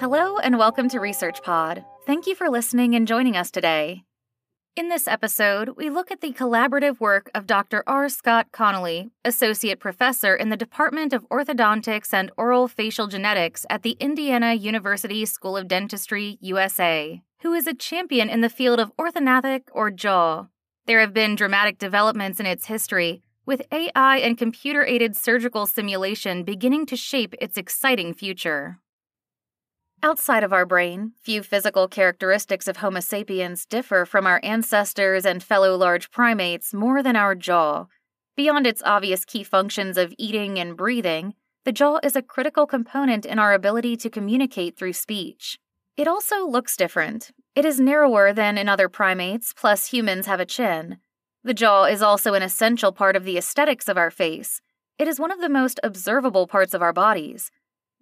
Hello and welcome to Research Pod. Thank you for listening and joining us today. In this episode, we look at the collaborative work of Dr. R. Scott Conley, Associate Professor in the Department of Orthodontics and Oral Facial Genetics at the Indiana University School of Dentistry, USA, who is a champion in the field of orthognathic or jaw. There have been dramatic developments in its history, with AI and computer aided surgical simulation beginning to shape its exciting future. Outside of our brain, few physical characteristics of Homo sapiens differ from our ancestors and fellow large primates more than our jaw. Beyond its obvious key functions of eating and breathing, the jaw is a critical component in our ability to communicate through speech. It also looks different. It is narrower than in other primates, plus, humans have a chin. The jaw is also an essential part of the aesthetics of our face. It is one of the most observable parts of our bodies.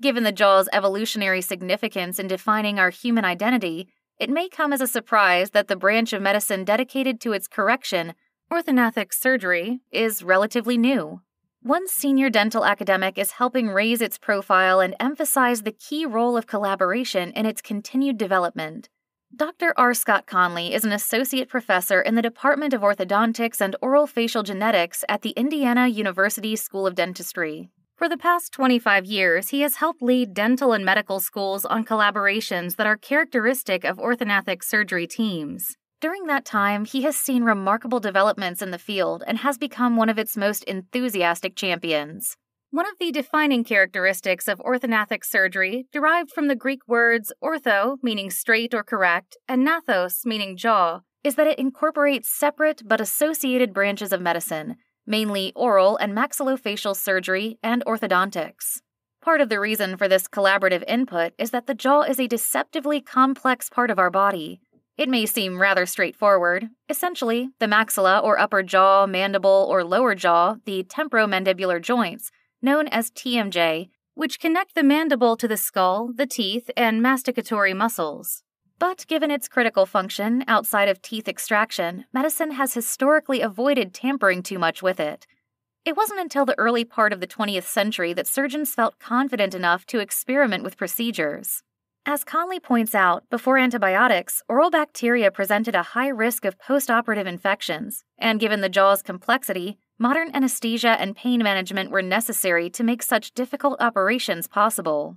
Given the jaw's evolutionary significance in defining our human identity, it may come as a surprise that the branch of medicine dedicated to its correction, orthognathic surgery, is relatively new. One senior dental academic is helping raise its profile and emphasize the key role of collaboration in its continued development. Dr. R. Scott Conley is an associate professor in the Department of Orthodontics and Oral Facial Genetics at the Indiana University School of Dentistry. For the past 25 years, he has helped lead dental and medical schools on collaborations that are characteristic of orthognathic surgery teams. During that time, he has seen remarkable developments in the field and has become one of its most enthusiastic champions. One of the defining characteristics of orthognathic surgery, derived from the Greek words ortho, meaning straight or correct, and gnathos, meaning jaw, is that it incorporates separate but associated branches of medicine, mainly oral and maxillofacial surgery and orthodontics. Part of the reason for this collaborative input is that the jaw is a deceptively complex part of our body. It may seem rather straightforward. Essentially, the maxilla or upper jaw, mandible, or lower jaw, the temporomandibular joints, known as TMJ, which connect the mandible to the skull, the teeth, and masticatory muscles. But given its critical function outside of teeth extraction, medicine has historically avoided tampering too much with it. It wasn't until the early part of the 20th century that surgeons felt confident enough to experiment with procedures. As Conley points out, before antibiotics, oral bacteria presented a high risk of postoperative infections, and given the jaw's complexity, modern anesthesia and pain management were necessary to make such difficult operations possible.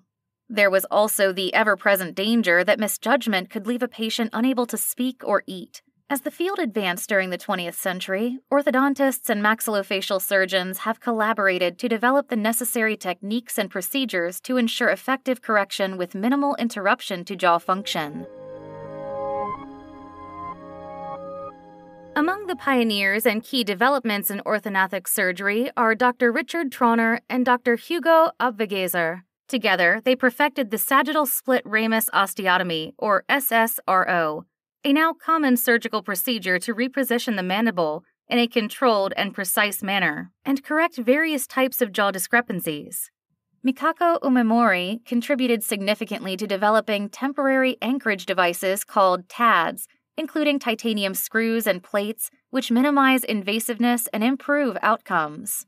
There was also the ever present danger that misjudgment could leave a patient unable to speak or eat. As the field advanced during the 20th century, orthodontists and maxillofacial surgeons have collaborated to develop the necessary techniques and procedures to ensure effective correction with minimal interruption to jaw function. Among the pioneers and key developments in orthognathic surgery are Dr. Richard Trauner and Dr. Hugo Obwegeser. Together, they perfected the sagittal split ramus osteotomy, or SSRO, a now common surgical procedure to reposition the mandible in a controlled and precise manner and correct various types of jaw discrepancies. Mikako Umemori contributed significantly to developing temporary anchorage devices called TADs, including titanium screws and plates, which minimize invasiveness and improve outcomes.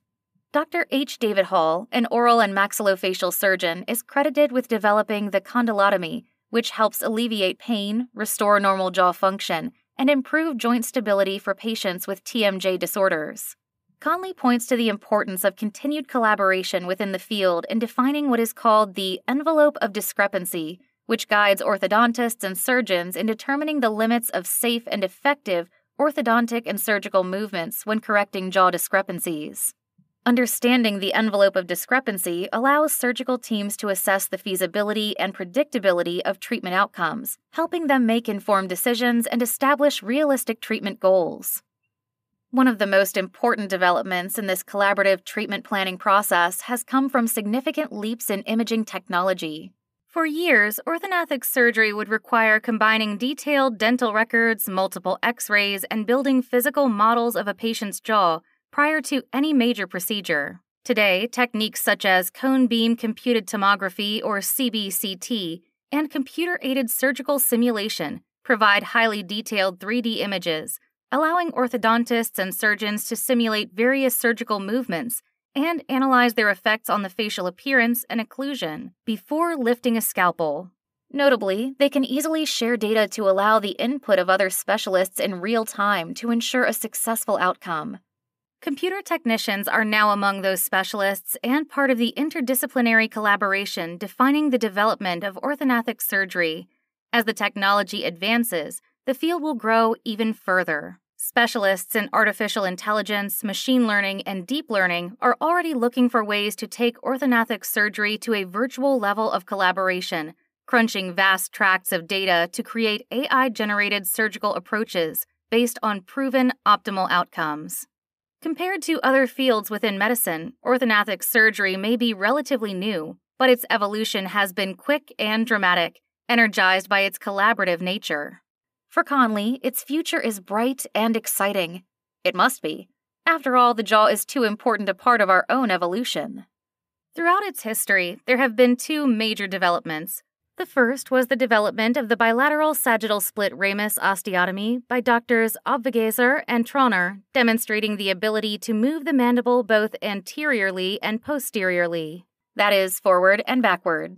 Dr. H. David Hall, an oral and maxillofacial surgeon, is credited with developing the condylotomy, which helps alleviate pain, restore normal jaw function, and improve joint stability for patients with TMJ disorders. Conley points to the importance of continued collaboration within the field in defining what is called the envelope of discrepancy, which guides orthodontists and surgeons in determining the limits of safe and effective orthodontic and surgical movements when correcting jaw discrepancies. Understanding the envelope of discrepancy allows surgical teams to assess the feasibility and predictability of treatment outcomes, helping them make informed decisions and establish realistic treatment goals. One of the most important developments in this collaborative treatment planning process has come from significant leaps in imaging technology. For years, orthognathic surgery would require combining detailed dental records, multiple x rays, and building physical models of a patient's jaw prior to any major procedure. Today, techniques such as cone beam computed tomography or CBCT and computer aided surgical simulation provide highly detailed 3D images, allowing orthodontists and surgeons to simulate various surgical movements and analyze their effects on the facial appearance and occlusion before lifting a scalpel. Notably, they can easily share data to allow the input of other specialists in real time to ensure a successful outcome. Computer technicians are now among those specialists and part of the interdisciplinary collaboration defining the development of orthognathic surgery. As the technology advances, the field will grow even further. Specialists in artificial intelligence, machine learning, and deep learning are already looking for ways to take orthognathic surgery to a virtual level of collaboration, crunching vast tracts of data to create AI generated surgical approaches based on proven optimal outcomes. Compared to other fields within medicine, orthognathic surgery may be relatively new, but its evolution has been quick and dramatic, energized by its collaborative nature. For Conley, its future is bright and exciting. It must be. After all, the jaw is too important a part of our own evolution. Throughout its history, there have been two major developments the first was the development of the bilateral sagittal split ramus osteotomy by doctors Obwegeser and Trauner, demonstrating the ability to move the mandible both anteriorly and posteriorly, that is, forward and backward.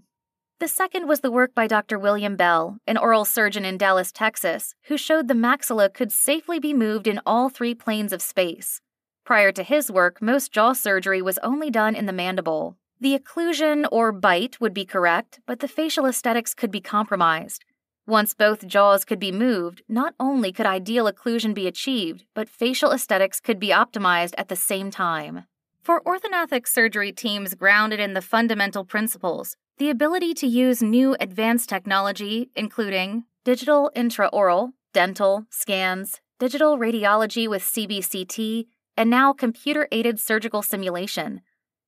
The second was the work by Dr. William Bell, an oral surgeon in Dallas, Texas, who showed the maxilla could safely be moved in all three planes of space. Prior to his work, most jaw surgery was only done in the mandible. The occlusion or bite would be correct, but the facial aesthetics could be compromised. Once both jaws could be moved, not only could ideal occlusion be achieved, but facial aesthetics could be optimized at the same time. For orthognathic surgery teams grounded in the fundamental principles, the ability to use new advanced technology, including digital intraoral, dental, scans, digital radiology with CBCT, and now computer aided surgical simulation,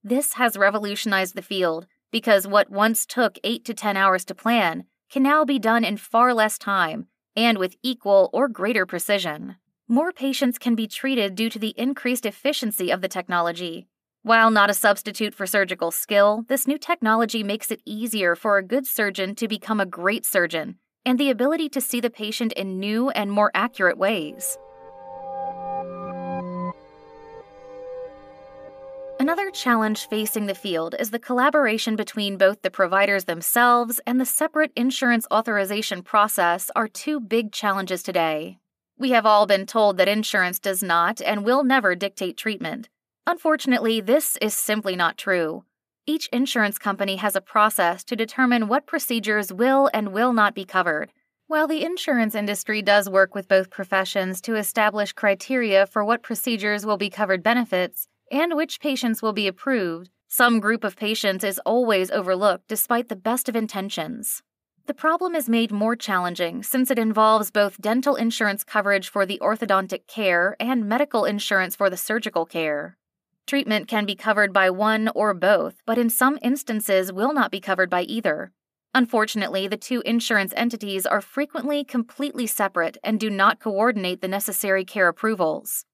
this has revolutionized the field because what once took 8 to 10 hours to plan can now be done in far less time and with equal or greater precision. More patients can be treated due to the increased efficiency of the technology. While not a substitute for surgical skill, this new technology makes it easier for a good surgeon to become a great surgeon and the ability to see the patient in new and more accurate ways. Another challenge facing the field is the collaboration between both the providers themselves and the separate insurance authorization process are two big challenges today. We have all been told that insurance does not and will never dictate treatment. Unfortunately, this is simply not true. Each insurance company has a process to determine what procedures will and will not be covered. While the insurance industry does work with both professions to establish criteria for what procedures will be covered benefits, and which patients will be approved, some group of patients is always overlooked despite the best of intentions. The problem is made more challenging since it involves both dental insurance coverage for the orthodontic care and medical insurance for the surgical care. Treatment can be covered by one or both, but in some instances will not be covered by either. Unfortunately, the two insurance entities are frequently completely separate and do not coordinate the necessary care approvals.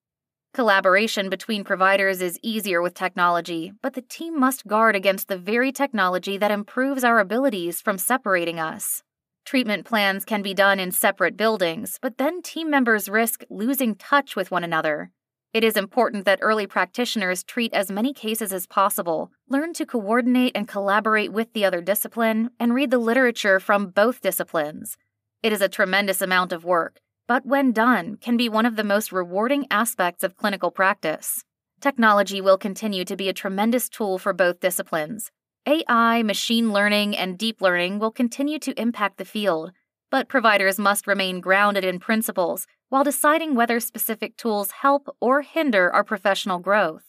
Collaboration between providers is easier with technology, but the team must guard against the very technology that improves our abilities from separating us. Treatment plans can be done in separate buildings, but then team members risk losing touch with one another. It is important that early practitioners treat as many cases as possible, learn to coordinate and collaborate with the other discipline, and read the literature from both disciplines. It is a tremendous amount of work, but when done, can be one of the most rewarding aspects of clinical practice. Technology will continue to be a tremendous tool for both disciplines. AI, machine learning, and deep learning will continue to impact the field, but providers must remain grounded in principles while deciding whether specific tools help or hinder our professional growth.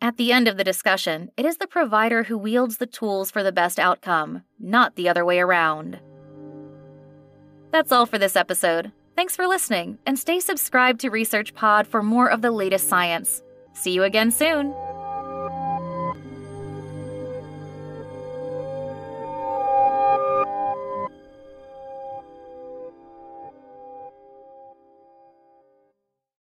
At the end of the discussion, it is the provider who wields the tools for the best outcome, not the other way around. That's all for this episode. Thanks for listening, and stay subscribed to Research Pod for more of the latest science. See you again soon.